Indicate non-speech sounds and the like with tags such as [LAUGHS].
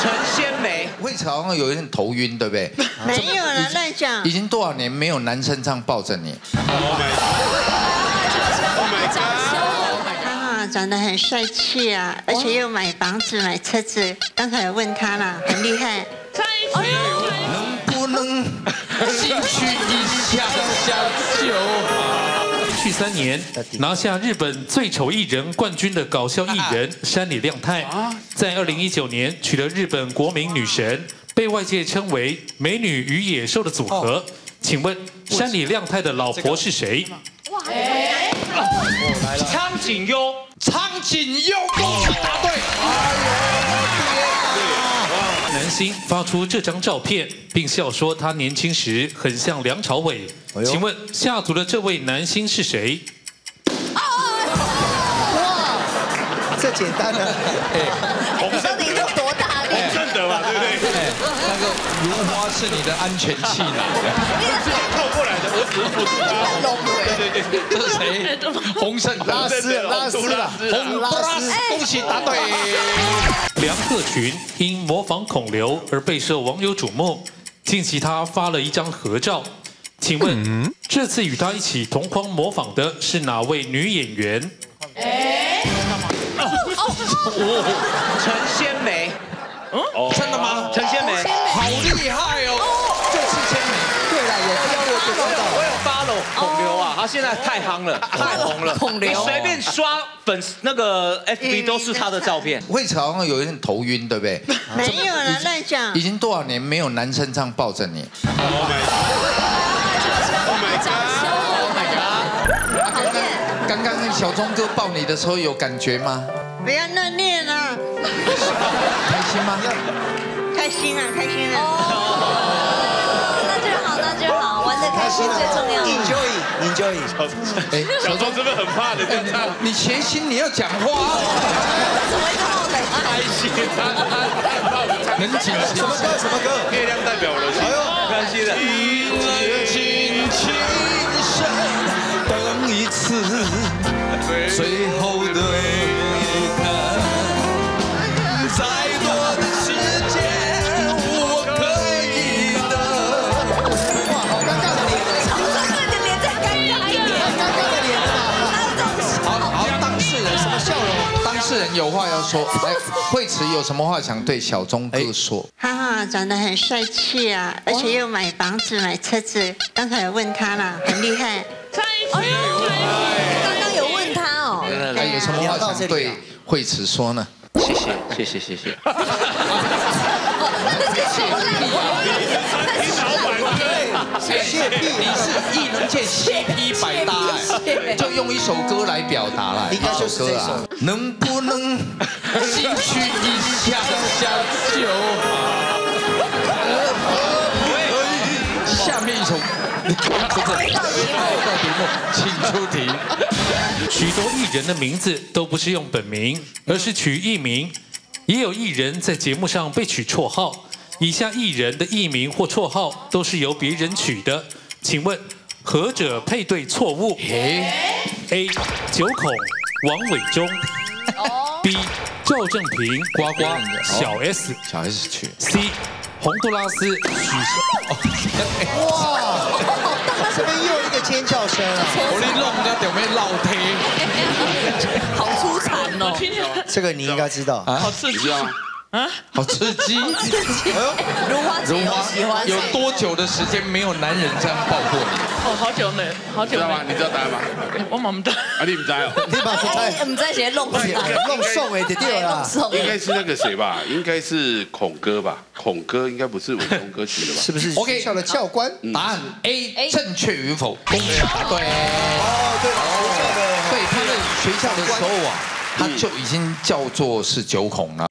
陈仙梅，会好像有一点头晕，对不对？没有了乱讲已。经多少年没有男生这样抱着你？他哈长得很帅气啊，而且又买房子、买车子。刚才有问他了，很厉害。能不能进去一下下就好？连续三年拿下日本最丑艺人冠军的搞笑艺人山里亮太，在二零一九年取得日本国民女神，被外界称为“美女与野兽”的组合。请问山里亮太的老婆是谁？苍井优，苍井优，恭喜答对！男星发出这张照片，并笑说他年轻时很像梁朝伟。请问下组的这位男星是谁？这简单的，你说你是多大力？正的嘛，对不对？花是你的安全气囊。靠过来的，我只是辅助他。对对对，这是谁？洪胜拉丝。拉丝。了，洪拉拉丝。恭喜答对。梁鹤群因模仿孔刘而备受网友瞩目。近期他发了一张合照，请问这次与他一起同框模仿的是哪位女演员？哎陈仙梅，真的吗？陈仙梅，好厉害哦！就是千美。对了，有看过就知道。我有 follow 孔刘啊，他现在太夯了，太红了。孔刘你随便刷粉丝那个 FB 都是他的照片。会好像有一点头晕，对不对？[LAUGHS] 没有了乱讲已。经多少年没有男生这样抱着你？刚刚小钟哥抱你的时候有感觉吗？不要乱念啊！开心吗？开心啊，开心啊！那就好，那就好，玩的开心最重要。Enjoy，Enjoy。哎，小庄是不是很怕的？你谐星你要讲话，怎么一个冒冷汗？开心，能请什么歌？什么歌？月亮代表我的心。哎呦，开心的。冷静轻声，等一次最后容？当事人有话要说。来，[LAUGHS] 惠慈有什么话想对小钟哥说？哈哈长得很帅气啊，而且又买房子、买车子。刚才有问他啦，很厉害。刚刚有问他哦，哎，有什么话想对惠慈说呢？谢谢谢谢谢谢。[LAUGHS] [LAUGHS] 谢屁，你是艺能界 CP 百搭哎，就用一首歌来表达了，应该就是这首一首歌啊，能不能进去一下下就好？下面一首，你看这个，到题目，请出题。许多艺人的名字都不是用本名，而是取艺名。也有艺人在节目上被取绰号。以下艺人的艺名或绰号都是由别人取的，请问何者配对错误？A. 九孔王伟忠，[LAUGHS] B. 赵正平呱呱小 S 小 S 去，C. 洪都拉斯许哇，这边又一个尖叫声啊！我你弄个表妹老天，[LAUGHS] 好出彩哦，这个你应该知道。啊好刺激啊！好刺激！如花如花喜欢有多久的时间没有男人这样抱过你？哦，好久没，好久呢知道吗？，你知道答案吗？我嘛唔得。啊，你不 [LAUGHS] 知道哦。你把不哎，在我们在写弄死弄送哎，得掉啦弄。送应该是那个谁吧？应该是孔哥吧？孔哥应该不是伟忠哥取的吧？是不是 OK 学校的教官？答案 A 正确与否？恭喜答对。哦，对了，学校的对，他在学校的时候啊，他就已经叫做是九孔了。